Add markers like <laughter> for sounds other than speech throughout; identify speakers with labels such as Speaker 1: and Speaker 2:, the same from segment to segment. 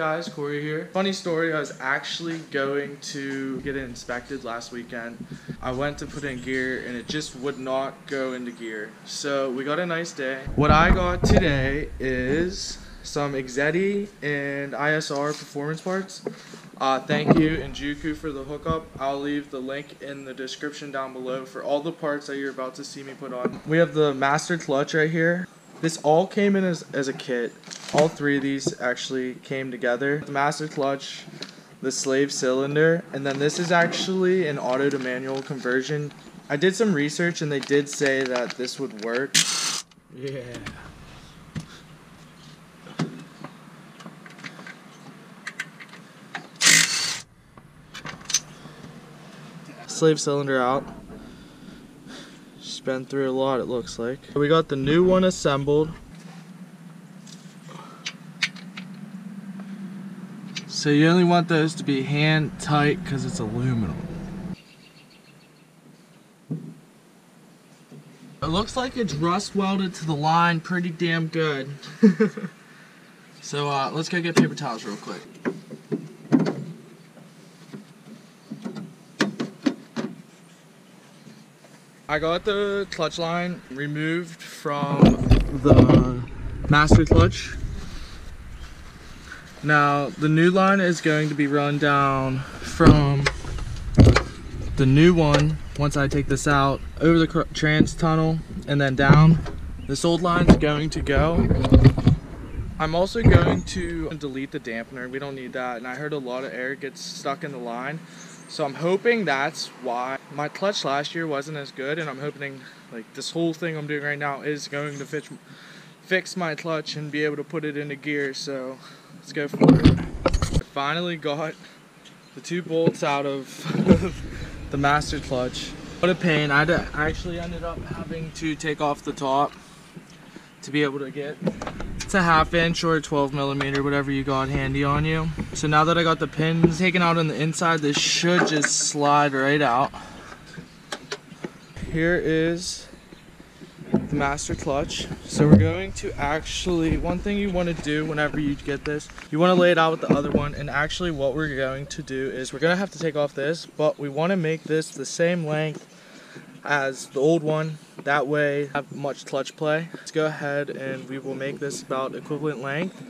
Speaker 1: guys, Cory here. Funny story, I was actually going to get it inspected last weekend. I went to put in gear and it just would not go into gear. So we got a nice day. What I got today is some Exedy and ISR performance parts. Uh, thank you Enjuku for the hookup. I'll leave the link in the description down below for all the parts that you're about to see me put on. We have the master clutch right here. This all came in as, as a kit. All three of these actually came together. The master clutch, the slave cylinder, and then this is actually an auto to manual conversion. I did some research and they did say that this would work.
Speaker 2: Yeah.
Speaker 1: Slave cylinder out. Just been through a lot it looks like. We got the new one assembled. So you only want those to be hand tight because it's aluminum. It looks like it's rust welded to the line pretty damn good. <laughs> so uh, let's go get paper towels real quick. I got the clutch line removed from the master clutch. Now the new line is going to be run down from the new one once I take this out over the trans tunnel and then down. This old line is going to go. I'm also going to delete the dampener. We don't need that. And I heard a lot of air gets stuck in the line. So I'm hoping that's why my clutch last year wasn't as good and I'm hoping like this whole thing I'm doing right now is going to fix, fix my clutch and be able to put it into gear. So let's go for it. I finally got the two bolts out of <laughs> the master clutch. What a pain. I actually ended up having to take off the top to be able to get it's a half inch or 12 millimeter, whatever you got handy on you. So now that I got the pins taken out on the inside, this should just slide right out. Here is the master clutch. So we're going to actually, one thing you want to do whenever you get this, you want to lay it out with the other one. And actually what we're going to do is we're going to have to take off this, but we want to make this the same length as the old one. That way, have much clutch play. Let's go ahead and we will make this about equivalent length.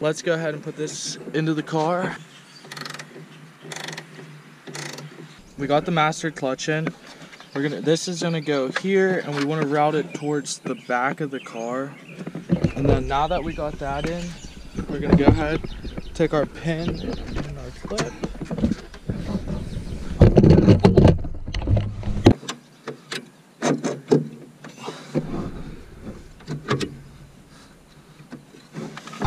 Speaker 1: Let's go ahead and put this into the car. We got the master clutch in. We're gonna. This is gonna go here, and we want to route it towards the back of the car. And then now that we got that in, we're gonna go ahead, take our pin and our clip.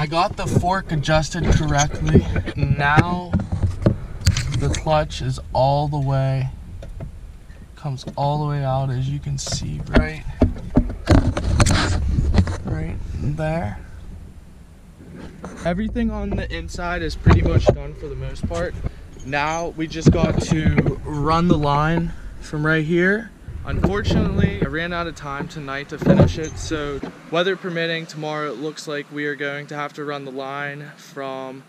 Speaker 1: I got the fork adjusted correctly. Now the clutch is all the way, comes all the way out as you can see right, right there. Everything on the inside is pretty much done for the most part. Now we just got to run the line from right here Unfortunately, I ran out of time tonight to finish it, so weather permitting, tomorrow it looks like we are going to have to run the line from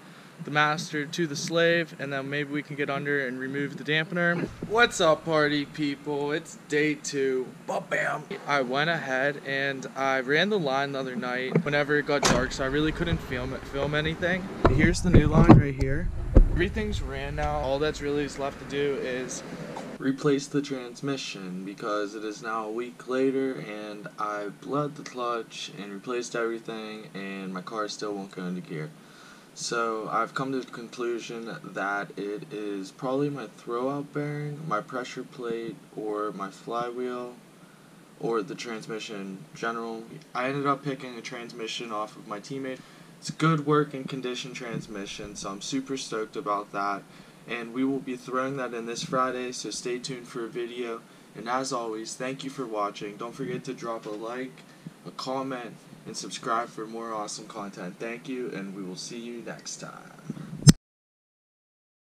Speaker 1: the master to the slave, and then maybe we can get under and remove the dampener. What's up, party people? It's day two. Ba-bam! I went ahead and I ran the line the other night whenever it got dark, so I really couldn't film it, film anything. Here's the new line right here. Everything's ran now. All that's really left to do is replace the transmission because it is now a week later and I bled the clutch and replaced everything and my car still won't go into gear. So I've come to the conclusion that it is probably my throwout bearing, my pressure plate, or my flywheel, or the transmission general. I ended up picking a transmission off of my teammate. It's a good working condition transmission, so I'm super stoked about that and we will be throwing that in this Friday, so stay tuned for a video. And as always, thank you for watching. Don't forget to drop a like, a comment, and subscribe for more awesome content. Thank you, and we will see you next time.